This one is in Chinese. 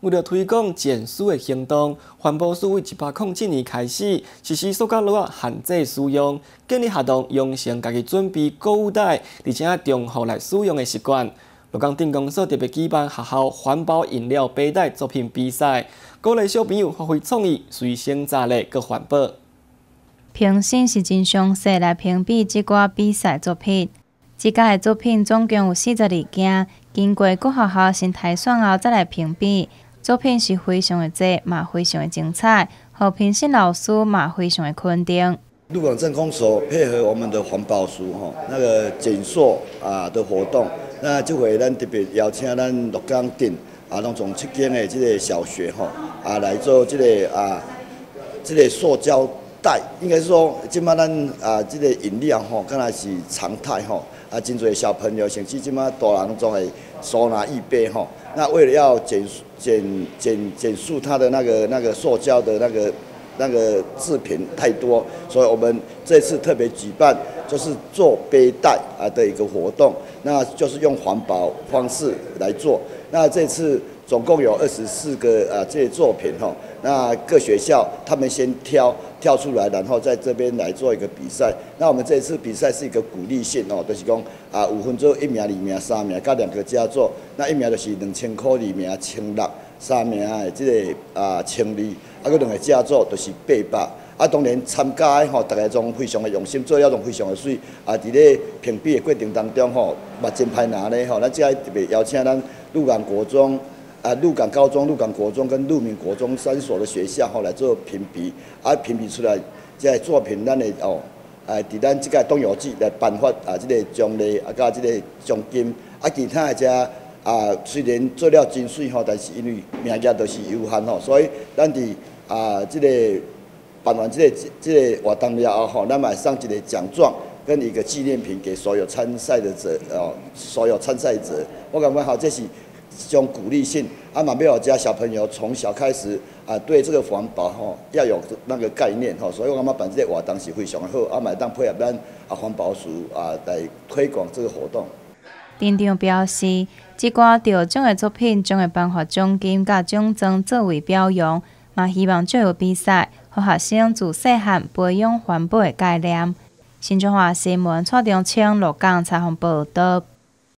为了推广减塑的行动，环保署为一百零七年开始实施塑胶袋限制使用，建立学童养成家己准备购物袋，而且重复来使用的习惯。鹿港电工所特别举办学校环保饮料背带作品比赛，鼓励小朋友发挥创意，随身杂类各环保。评审是真详细来评比即个比赛作品，即届的作品总共有四十二件，经过各学校先筛选后再来评比。作品是非常的多，嘛非常的精彩，和评审老师嘛非常的肯定。鹿港镇公所配合我们的环保署吼，那个减塑啊的活动。那这回咱特别邀请咱鹿港镇啊，拢从七间的这个小学吼啊来做这个啊，这个塑胶袋，应该是说，即摆咱啊这个饮料吼，敢若是常态吼啊，真侪小朋友甚至即摆大人总会手拿一杯吼。那为了要减减减减速它的那个那个塑胶的那个那个制品太多，所以我们这次特别举办。就是做背带啊的一个活动，那就是用环保方式来做。那这次总共有二十四个啊这些作品哈，那各学校他们先挑挑出来，然后在这边来做一个比赛。那我们这次比赛是一个鼓励性哦，就是讲啊五分钟一名、二名、三名，加两个佳作。那一名就是两千块，二名千六，三名的这个啊千二，啊个两个佳作就是八百。啊，当然参加的吼，大家拢非常的用心，做了拢非常的水。啊，伫咧评比的过程当中吼，嘛真歹拿咧吼。咱即个特别邀请咱鹿港国中、啊鹿港高中、鹿港国中跟鹿鸣国中三所的学校吼来做评比，啊评比出来即个作品，咱的哦，啊伫咱即个东游记来颁发啊，即个奖励啊，甲即个奖金。啊，其他的遮啊，虽然做了真水吼，但是因为名额都是有限吼，所以咱伫啊即个。办完即个即即个活动了后吼，咱嘛上一个奖状跟一个纪念品给所有参赛的者哦，所有参赛者，我感觉好，这是一种鼓励性。啊，嘛要家小朋友从小开始啊，对这个环保吼要有那个概念吼，所以我感觉办这个活动是非常好，啊，嘛当配合咱啊环保署啊来推广这个活动。店长表示，即个得奖的作品将会颁发奖金甲奖状作为表扬，嘛希望最后比赛。学生自细汉培养环保的概念。新中华新闻蔡中清罗岗采访报道。